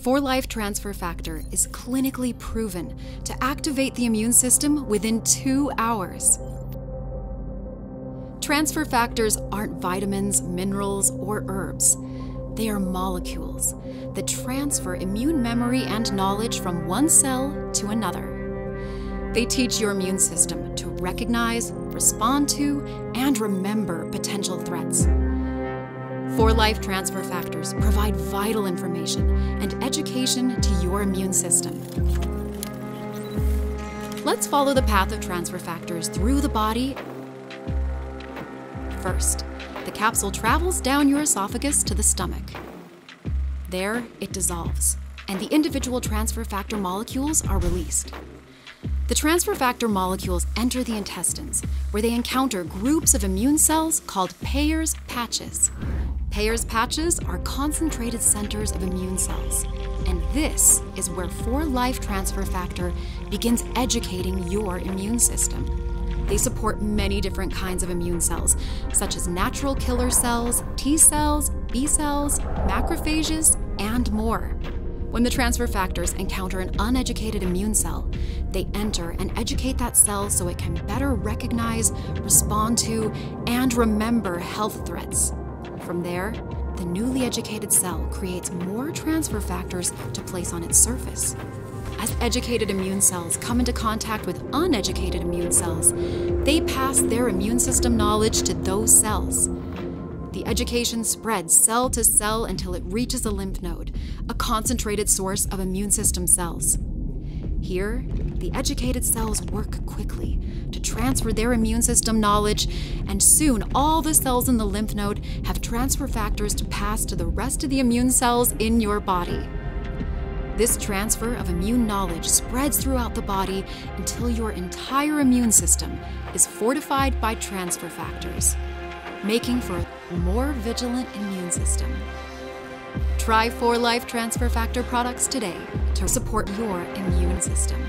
4Life Transfer Factor is clinically proven to activate the immune system within two hours. Transfer factors aren't vitamins, minerals, or herbs. They are molecules that transfer immune memory and knowledge from one cell to another. They teach your immune system to recognize, respond to, and remember potential threats. 4Life Transfer Factors provide vital information and education to your immune system. Let's follow the path of transfer factors through the body. First, the capsule travels down your esophagus to the stomach. There, it dissolves, and the individual transfer factor molecules are released. The transfer factor molecules enter the intestines, where they encounter groups of immune cells called Peyer's patches. Peyer's patches are concentrated centers of immune cells, and this is where 4 Life Transfer Factor begins educating your immune system. They support many different kinds of immune cells, such as natural killer cells, T cells, B cells, macrophages, and more. When the transfer factors encounter an uneducated immune cell, they enter and educate that cell so it can better recognize, respond to, and remember health threats. From there, the newly educated cell creates more transfer factors to place on its surface. As educated immune cells come into contact with uneducated immune cells, they pass their immune system knowledge to those cells. The education spreads cell to cell until it reaches a lymph node, a concentrated source of immune system cells. Here, the educated cells work quickly to transfer their immune system knowledge, and soon all the cells in the lymph node have transfer factors to pass to the rest of the immune cells in your body. This transfer of immune knowledge spreads throughout the body until your entire immune system is fortified by transfer factors, making for a more vigilant immune system. Try 4 Life Transfer Factor products today to support your immune system.